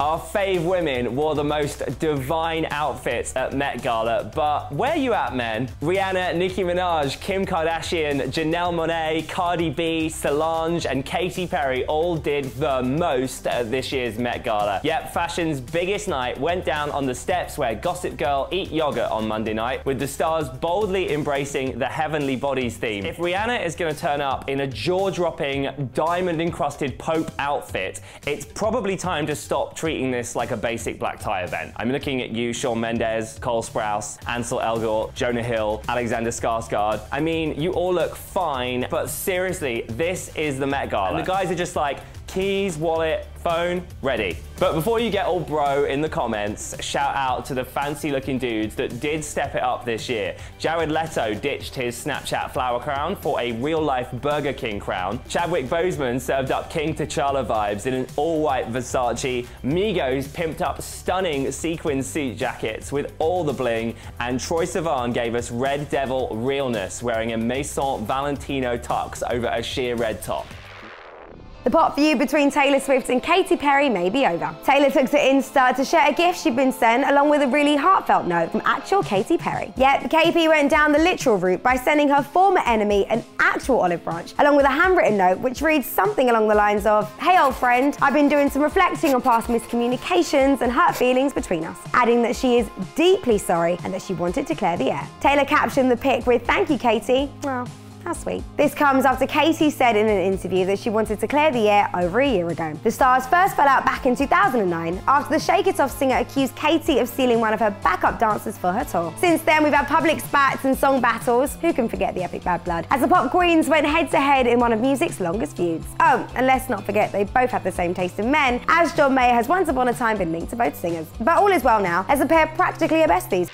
Our fave women wore the most divine outfits at Met Gala, but where you at, men? Rihanna, Nicki Minaj, Kim Kardashian, Janelle Monáe, Cardi B, Solange, and Katy Perry all did the most at this year's Met Gala. Yep, fashion's biggest night went down on the steps where Gossip Girl eat yogurt on Monday night, with the stars boldly embracing the Heavenly Bodies theme. If Rihanna is going to turn up in a jaw-dropping, diamond-encrusted Pope outfit, it's probably time to stop treating treating this like a basic black tie event. I'm looking at you, Shawn Mendes, Cole Sprouse, Ansel Elgort, Jonah Hill, Alexander Skarsgård. I mean, you all look fine, but seriously, this is the Met Gala. And the guys are just like, keys, wallet, phone, ready. But before you get all bro in the comments, shout out to the fancy looking dudes that did step it up this year. Jared Leto ditched his Snapchat flower crown for a real life Burger King crown. Chadwick Boseman served up King T'Challa vibes in an all white Versace. Migos pimped up stunning sequin suit jackets with all the bling. And Troye Sivan gave us Red Devil realness wearing a Maison Valentino tux over a sheer red top. The pop feud between Taylor Swift and Katy Perry may be over. Taylor took to Insta to share a gift she'd been sent along with a really heartfelt note from actual Katy Perry. Yet, KP went down the literal route by sending her former enemy an actual olive branch, along with a handwritten note which reads something along the lines of, Hey old friend, I've been doing some reflecting on past miscommunications and hurt feelings between us, adding that she is deeply sorry and that she wanted to clear the air. Taylor captioned the pic with, Thank you, Katy. Well, how sweet. This comes after Katy said in an interview that she wanted to clear the air over a year ago. The stars first fell out back in 2009 after the Shake It Off singer accused Katy of stealing one of her backup dancers for her tour. Since then, we've had public spats and song battles. Who can forget the epic bad blood? As the pop queens went head to head in one of music's longest feuds. Oh, and let's not forget they both have the same taste in men, as John Mayer has once upon a time been linked to both singers. But all is well now, as the pair practically are besties.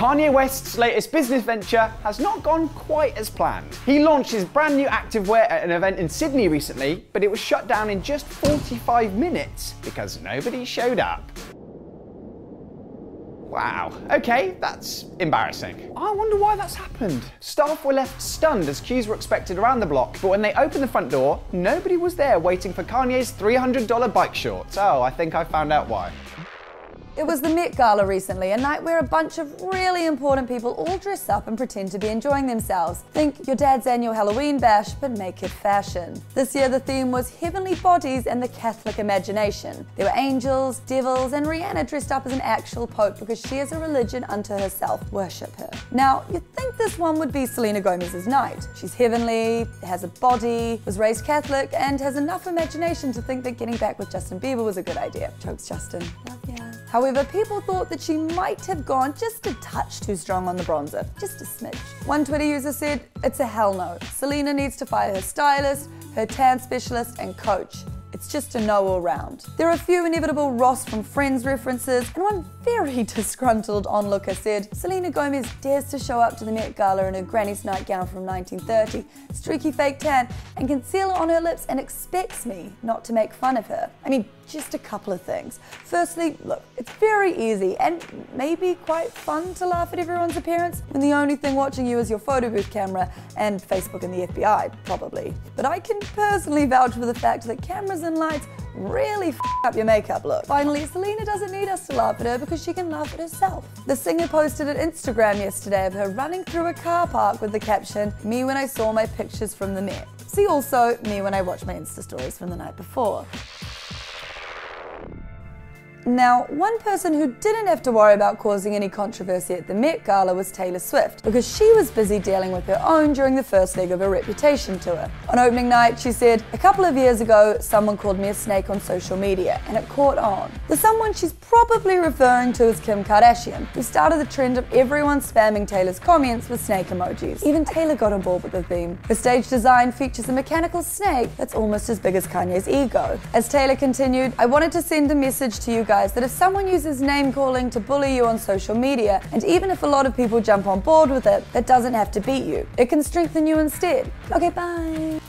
Kanye West's latest business venture has not gone quite as planned. He launched his brand new activewear at an event in Sydney recently, but it was shut down in just 45 minutes because nobody showed up. Wow, okay, that's embarrassing. I wonder why that's happened. Staff were left stunned as queues were expected around the block, but when they opened the front door, nobody was there waiting for Kanye's $300 bike shorts. Oh, I think I found out why. It was the Met Gala recently, a night where a bunch of really important people all dress up and pretend to be enjoying themselves. Think your dad's annual Halloween bash, but make it fashion. This year the theme was heavenly bodies and the Catholic imagination. There were angels, devils, and Rihanna dressed up as an actual pope because she has a religion unto herself. Worship her. Now, you'd think this one would be Selena Gomez's night. She's heavenly, has a body, was raised Catholic, and has enough imagination to think that getting back with Justin Bieber was a good idea. Jokes, Justin. Love ya. However, people thought that she might have gone just a touch too strong on the bronzer, just a smidge. One Twitter user said, it's a hell no. Selena needs to fire her stylist, her tan specialist and coach. It's just a no all round. There are a few inevitable Ross from Friends references, and one very disgruntled onlooker said, Selena Gomez dares to show up to the Met Gala in her granny's nightgown from 1930, streaky fake tan, and concealer on her lips and expects me not to make fun of her. I mean, just a couple of things. Firstly, look, it's very easy and maybe quite fun to laugh at everyone's appearance when the only thing watching you is your photo booth camera and Facebook and the FBI, probably. But I can personally vouch for the fact that cameras and lights really up your makeup look. Finally, Selena doesn't need us to laugh at her because she can laugh at herself. The singer posted an Instagram yesterday of her running through a car park with the caption, me when I saw my pictures from the Met. See also, me when I watched my Insta stories from the night before. Now, one person who didn't have to worry about causing any controversy at the Met Gala was Taylor Swift, because she was busy dealing with her own during the first leg of her Reputation tour. On opening night, she said, A couple of years ago, someone called me a snake on social media, and it caught on. The someone she's probably referring to is Kim Kardashian, who started the trend of everyone spamming Taylor's comments with snake emojis. Even Taylor got on board with the theme. Her stage design features a mechanical snake that's almost as big as Kanye's ego. As Taylor continued, I wanted to send a message to you guys that if someone uses name calling to bully you on social media, and even if a lot of people jump on board with it, that doesn't have to beat you. It can strengthen you instead. Okay, bye.